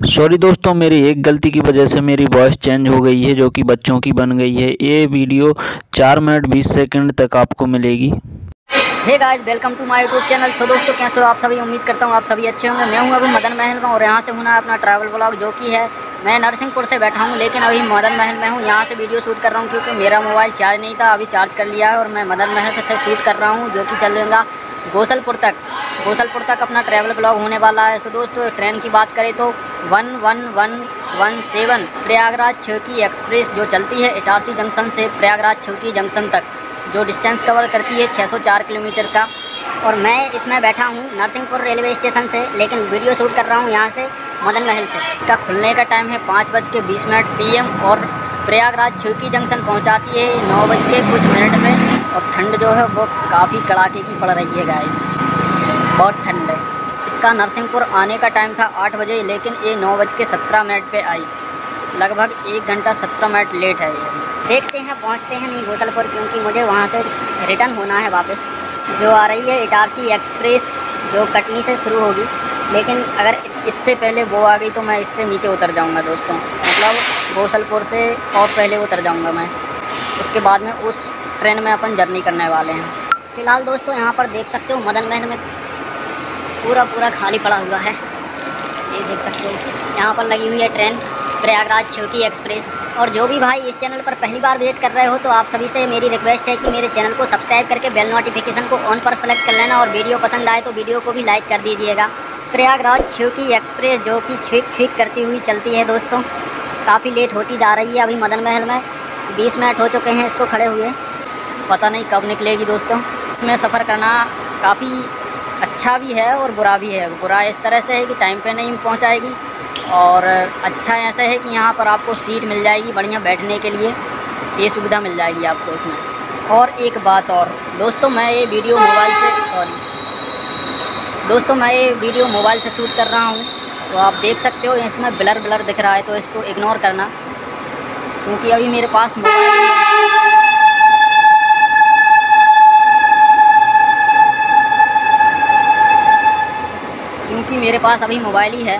Sorry दोस्तों, मेरी एक गलती की वजह से मेरी वॉइस चेंज हो गई है, जो कि बच्चों की बन गई है। ये वीडियो चार मिनट बीस सेकंड तक आपको मिलेगी। Hey guys welcome to my YouTube channel so दोस्तों, कैसे हो आप सभी? उम्मीद करता हूँ आप सभी अच्छे होंगे। मैं हूँ अभी मदन महल में और यहाँ से है अपना ट्रैवल ब्लॉग जो कि है, मैं नरसिंहपुर से बैठा हूँ, लेकिन अभी मदन महल में हूँ। यहाँ से वीडियो शूट कर रहा हूँ, क्योंकि मेरा मोबाइल चार्ज नहीं था, अभी चार्ज कर लिया है, और मैं मदन महल से शूट कर रहा हूँ, जो कि चल रहा गोसलपुर तक। गोसलपुर तक अपना ट्रैवल ब्लॉग होने वाला है। सो दोस्तों ट्रेन की बात करें तो one one one one seven Prayagraj छुकी express जो चलती है इटारसी जंक्शन से प्रयागराज छुकी जंक्शन तक, जो डिस्टेंस कवर करती है 604 किलोमीटर का। और मैं इसमें बैठा हूँ नरसिंहपुर रेलवे स्टेशन से, लेकिन वीडियो शूट कर रहा हूँ यहाँ से मदन महल से। इसका खुलने का टाइम है पाँच बज के बीस मिनट पी और प्रयागराज छुकी जंक्शन पहुँचाती है नौ बज के कुछ मिनट में। और ठंड जो है वो काफ़ी कड़ाके की पड़ रही है गाइस बहुत ठंड है। इसका नरसिंहपुर आने का टाइम था आठ बजे, लेकिन ये नौ बज के सत्रह मिनट पर आई। लगभग एक घंटा सत्रह मिनट लेट है ये। देखते हैं, पहुँचते हैं नहीं गोसलपुर क्योंकि मुझे वहाँ से रिटर्न होना है वापस। जो आ रही है इटारसी एक्सप्रेस, जो कटनी से शुरू होगी। लेकिन अगर इससे पहले वो आ गई तो मैं इससे नीचे उतर जाऊँगा दोस्तों। मतलब गोसलपुर से और पहले उतर जाऊँगा मैं। उसके बाद में उस ट्रेन में अपन जर्नी करने वाले हैं। फ़िलहाल दोस्तों, यहाँ पर देख सकते हो मदन महल में पूरा पूरा खाली पड़ा हुआ है। ये देख सकते हो, यहाँ पर लगी हुई है ट्रेन, प्रयागराज छोटी एक्सप्रेस। और जो भी भाई इस चैनल पर पहली बार विज़िट कर रहे हो तो आप सभी से मेरी रिक्वेस्ट है कि मेरे चैनल को सब्सक्राइब करके बेल नोटिफिकेशन को ऑन पर सेलेक्ट कर लेना। और वीडियो पसंद आए तो वीडियो को भी लाइक कर दीजिएगा। प्रयागराज छुकी एक्सप्रेस जो कि छुक छुक करती हुई चलती है दोस्तों। काफ़ी लेट होती जा रही है, अभी मदन महल में बीस मिनट हो चुके हैं इसको खड़े हुए। पता नहीं कब निकलेगी दोस्तों। इसमें सफ़र करना काफ़ी अच्छा भी है और बुरा भी है। बुरा इस तरह से है कि टाइम पे नहीं पहुंचाएगी और अच्छा ऐसा है कि यहाँ पर आपको सीट मिल जाएगी बढ़िया बैठने के लिए। ये सुविधा मिल जाएगी आपको इसमें और एक बात और, दोस्तों मैं ये वीडियो मोबाइल से सॉरी दोस्तों मैं ये वीडियो मोबाइल से शूट कर रहा हूँ तो आप देख सकते हो इसमें ब्लर ब्लर दिख रहा है तो इसको इग्नोर करना। क्योंकि अभी मेरे पास मोबाइल क्योंकि मेरे पास अभी मोबाइल ही है।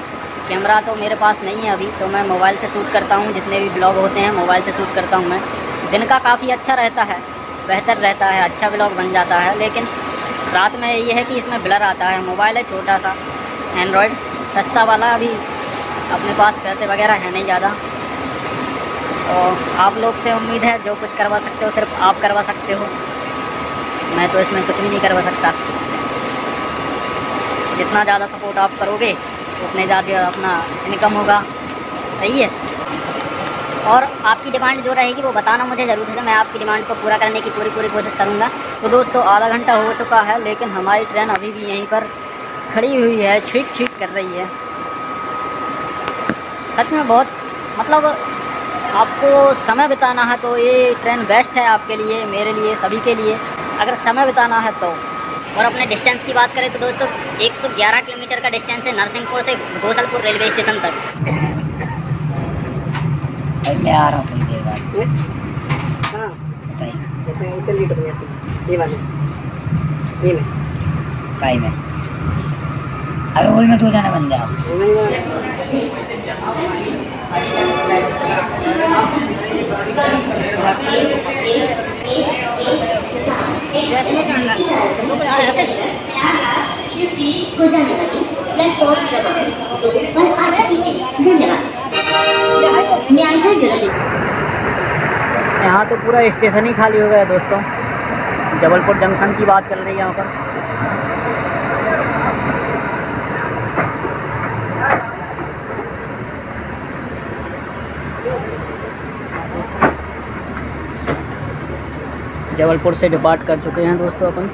कैमरा तो मेरे पास नहीं है अभी तो मैं मोबाइल से शूट करता हूँ। जितने भी ब्लॉग होते हैं, मोबाइल से शूट करता हूँ मैं। दिन का काफ़ी अच्छा रहता है, बेहतर रहता है अच्छा ब्लॉग बन जाता है। लेकिन रात में ये है कि इसमें ब्लर आता है। मोबाइल है छोटा सा एंड्रॉयड सस्ता वाला। अभी अपने पास पैसे वगैरह है नहीं ज़्यादा। और आप लोग से उम्मीद है, जो कुछ करवा सकते हो, सिर्फ़ आप करवा सकते हो। मैं तो इसमें कुछ भी नहीं करवा सकता। जितना ज़्यादा सपोर्ट आप करोगे उतने ज़्यादा अपना इनकम होगा। सही है? और आपकी डिमांड जो रहेगी, वो बताना मुझे ज़रूर है मैं आपकी डिमांड को पूरा करने की पूरी पूरी कोशिश करूँगा। तो दोस्तों, आधा घंटा हो चुका है, लेकिन हमारी ट्रेन अभी भी यहीं पर खड़ी हुई है छीक छीक कर रही है। सच में बहुत मतलब आपको समय बिताना है तो ये ट्रेन बेस्ट है आपके लिए, मेरे लिए, सभी के लिए। अगर समय बिताना है तो। और अपने डिस्टेंस की बात करें तो दोस्तों 111 किलोमीटर का डिस्टेंस है नरसिंहपुर से गोसलपुर रेलवे स्टेशन तक। मैं आ रहा हूँ थोड़ी देर बाद। हाँ। में। अरे वही में दो जाने बन जाओ नहीं यहाँ तो पूरा स्टेशन ही खाली हो गया दोस्तों। जबलपुर जंक्शन की बात चल रही है यहाँ पर। जबलपुर से डिपार्ट कर चुके हैं दोस्तों अपन।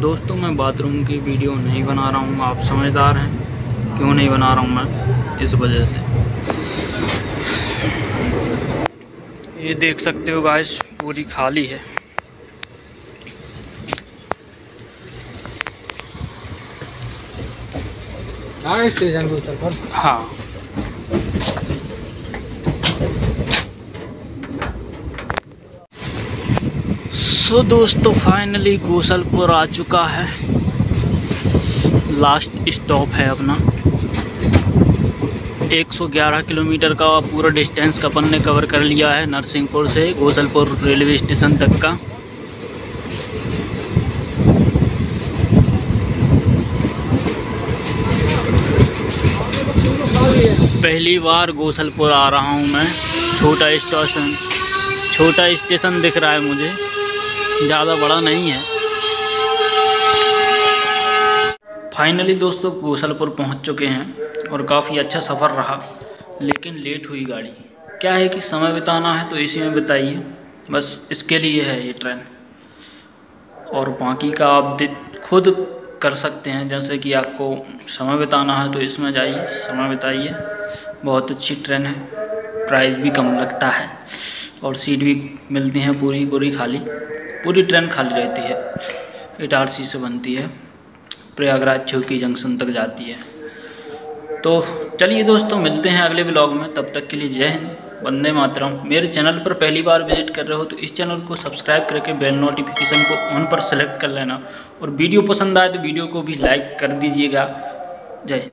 दोस्तों, मैं बाथरूम की वीडियो नहीं बना रहा हूँ, आप समझदार हैं। क्यों नहीं बना रहा हूँ मैं इस वजह से? ये देख सकते हो गाइस पूरी खाली है। हाँ। सो so, दोस्तों फाइनली गोसलपुर आ चुका है। लास्ट स्टॉप है अपना। 111 किलोमीटर का पूरा डिस्टेंस अपन ने कवर कर लिया है नरसिंहपुर से गोसलपुर रेलवे स्टेशन तक का। पहली बार गोसलपुर आ रहा हूँ मैं। छोटा स्टेशन छोटा स्टेशन दिख रहा है मुझे। ज़्यादा बड़ा नहीं है। फाइनली दोस्तों गोसलपुर पहुँच चुके हैं। और काफ़ी अच्छा सफ़र रहा, लेकिन लेट हुई गाड़ी। क्या है कि समय बिताना है तो इसी में बिताइए। बस इसके लिए है ये ट्रेन। और बाकी का आप खुद कर सकते हैं, जैसे कि आपको समय बिताना है तो इसमें जाइए, समय बिताइए। बहुत अच्छी ट्रेन है, प्राइस भी कम लगता है और सीट भी मिलती हैं पूरी पूरी खाली। पूरी ट्रेन खाली रहती है। इटारसी से बनती है, प्रयागराज चौकी जंक्शन तक जाती है। तो चलिए दोस्तों, मिलते हैं अगले ब्लॉग में। तब तक के लिए जय हिंद, वंदे मातरम। मेरे चैनल पर पहली बार विज़िट कर रहे हो तो इस चैनल को सब्सक्राइब करके बेल नोटिफिकेशन को ऑन पर सेलेक्ट कर लेना। और वीडियो पसंद आए तो वीडियो को भी लाइक कर दीजिएगा। जय